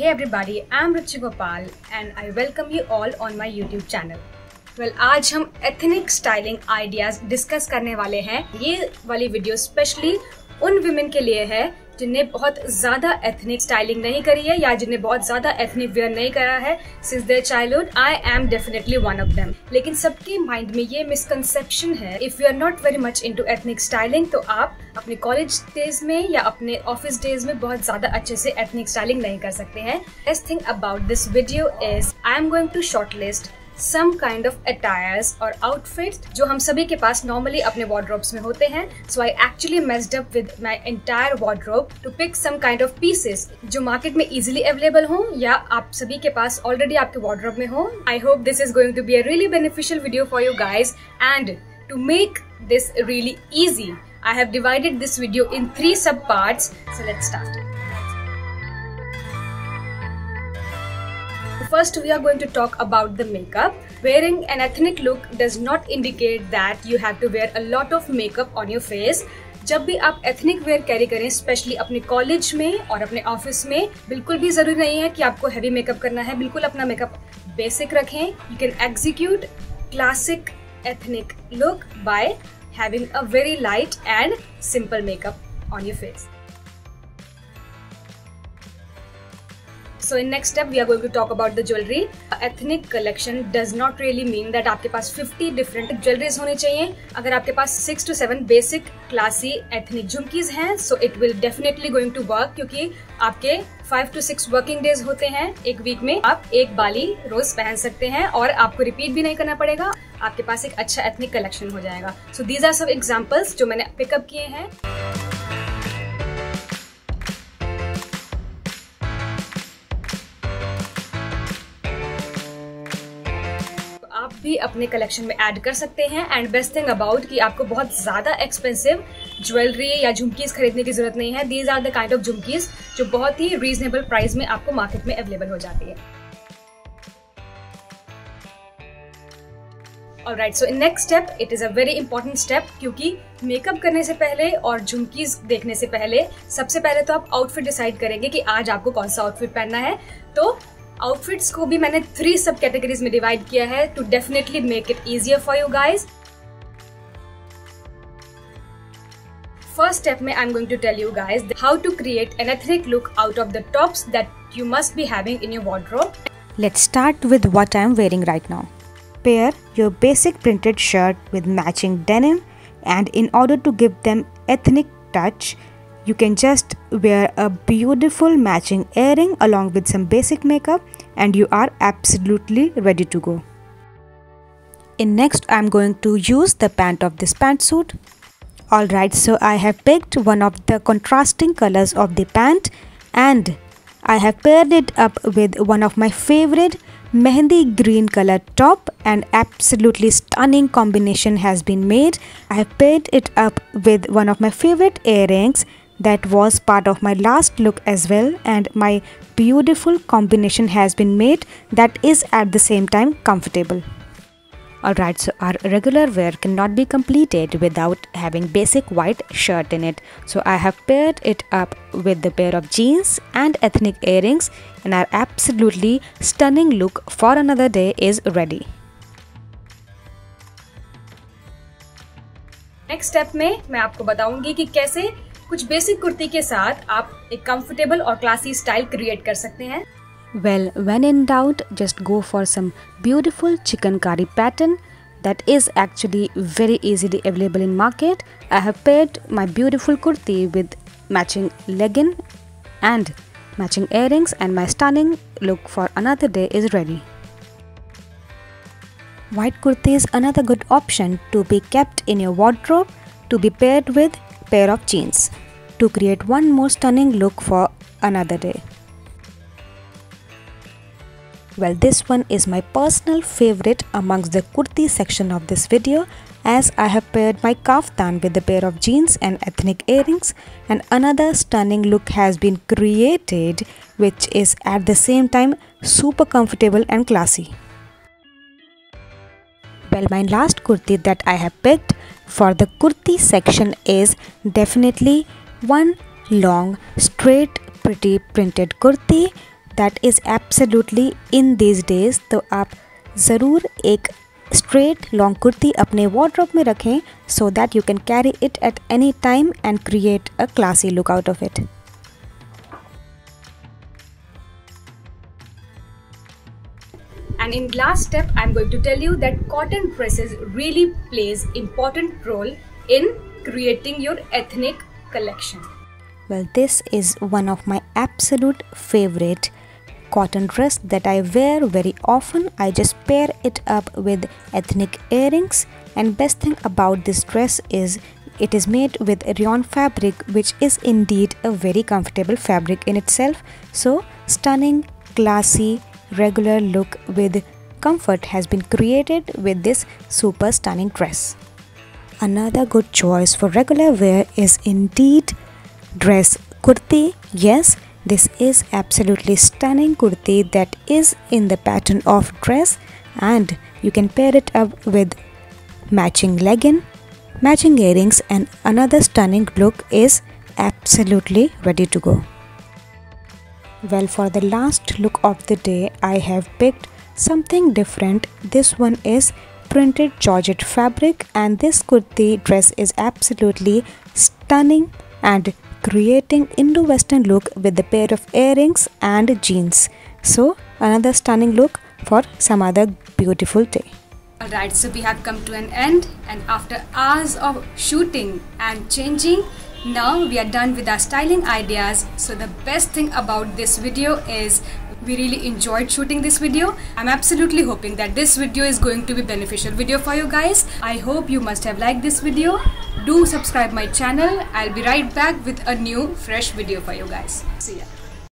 Hey everybody, I'm Ruchi Gopal and I welcome you all on my YouTube channel. Well, आज हम ethnic styling ideas discuss करने वाले हैं। ये वाली वीडियो स्पेशली उन विमेन के लिए है जिन्हें बहुत ज़्यादा एथनिक स्टाइलिंग नहीं करी है या जिन्हें बहुत ज़्यादा एथनिक वेयर नहीं करा है since their childhood I am definitely one of them लेकिन सबके माइंड में ये मिसकंसेप्शन है if you are not very much into ethnic styling तो आप अपने कॉलेज डेज़ में या अपने ऑफ़िस डेज़ में बहुत ज़्यादा अच्छे से एथनिक स्टाइलिंग नहीं कर सकते हैं। Best thing about this video is I am going to shortlist some kind of attires और आउटफिट्स जो हम सभी के पास नॉर्मली अपने वार्ड्रोब्स में होते हैं so I actually messed up with my entire wardrobe to pick some kind of pieces जो मार्केट में इजिली अवेलेबल हो या आप सभी के पास ऑलरेडी आपके वार्ड्रोब में हो I hope this is going to be a really beneficial video for you guys and to make this really easy, I have divided this video in three sub parts. So let's start. First, we are going to talk about the makeup. Wearing an ethnic look does not indicate that you have to wear a lot of makeup on your face. जब भी आप ethnic wear carry करें specially अपने college में और अपने office में बिल्कुल भी ज़रूरी नहीं है कि आपको हैवी मेकअप करना है बिल्कुल अपना मेकअप बेसिक रखें you can execute classic ethnic look by having a very light and simple makeup on your face so in next step we are going to talk about the jewellery ethnic collection does not really mean that आपके पास 50 different jewelleries होनी चाहिए। अगर आपके पास six to seven basic classy ethnic झुमकीज हैं so it will definitely going to work क्योंकि आपके five to six working days होते हैं। एक वीक में आप एक बाली रोज पहन सकते हैं और आपको रिपीट भी नहीं करना पड़ेगा। आपके पास एक अच्छा एथनिक कलेक्शन हो जाएगा। सो दीज आर सब एग्जाम्पल्स जो मैंने पिकअप किए हैं। अपने कलेक्शन में ऐड कर सकते हैं। एंड बेस्ट थिंग अबाउट कि आपको बहुत ज़्यादा एक्सपेंसिव ज्वेलरी या झुमकीज खरीदने की ज़रूरत नहीं है। These are the kind of jhumkis जो बहुत ही रीजनेबल प्राइस में आपको मार्केट में अवेलेबल हो जाती है। और right so in next step it is a very important step क्योंकि मेकअप करने से पहले और झुमकीज देखने से पहले, सबसे पहले तो आप आउटफिट डिसाइड करेंगे कि आज आपको कौन सा आउटफिट पहनना है। तो आउटफिट्स को भी मैंने थ्री सब कैटेगरीज में डिवाइड किया है to definitely make it easier for you guys first step में I am going to tell you guys how to create an ethnic look out of the tops that you must be having in your wardrobe Let's start with what I am wearing right now. Pair your basic printed shirt with matching denim and in order to give them ethnic touch, you can just wear a beautiful matching earring along with some basic makeup and you are absolutely ready to go. In next I am going to use the pant of this pantsuit. Alright, so I have picked one of the contrasting colors of the pant and I have paired it up with one of my favorite mehendi green color top and absolutely stunning combination has been made. I have paired it up with one of my favorite earrings that was part of my last look as well and my beautiful combination has been made that is at the same time comfortable. Alright, so our regular wear cannot be completed without having basic white shirt in it. So I have paired it up with the pair of jeans and ethnic earrings and our absolutely stunning look for another day is ready. Next step में मैं आपको बताऊंगी कि कैसे कुछ basic kurti के साथ आप एक कंफर्टेबल और क्लासी स्टाइल क्रिएट कर सकते हैं Well, when in doubt, just go for some beautiful chikankari pattern that is actually very easily available in market. I have paired my beautiful kurti with matching legging and matching earrings and my stunning look for another day is ready. White kurti is another good option to be kept in your wardrobe to be paired with pair of jeans to create one more stunning look for another day. Well, this one is my personal favorite amongst the kurti section of this video as I have paired my kaftan with a pair of jeans and ethnic earrings and another stunning look has been created which is at the same time super comfortable and classy. Well, my last kurti that I have picked for the kurti section is definitely one long straight pretty printed kurti that is absolutely in this days तो आप ज़रूर एक straight long kurti अपने wardrobe में रखें so that you can carry it at any time and create a classy look out of it And in last step, I'm going to tell you that cotton dresses really plays important role in creating your ethnic collection. Well, this is one of my absolute favorite cotton dress that I wear very often. I just pair it up with ethnic earrings and best thing about this dress is it is made with rayon fabric which is indeed a very comfortable fabric in itself. So stunning, classy, regular look with comfort has been created with this super stunning dress. Another good choice for regular wear is indeed dress kurti. Yes, this is absolutely stunning kurti that is in the pattern of dress and you can pair it up with matching legging, matching earrings and another stunning look is absolutely ready to go. Well, for the last look of the day, I have picked something different. This one is printed georgette fabric, and this kurti dress is absolutely stunning and creating Indo-Western look with a pair of earrings and jeans. So, another stunning look for some other beautiful day. Alright, so we have come to an end, and after hours of shooting and changing now we are done with our styling ideas. So the best thing about this video is we really enjoyed shooting this video. I'm absolutely hoping that this video is going to be beneficial video for you guys. I hope you must have liked this video. Do subscribe my channel. I'll be right back with a new fresh video for you guys. See ya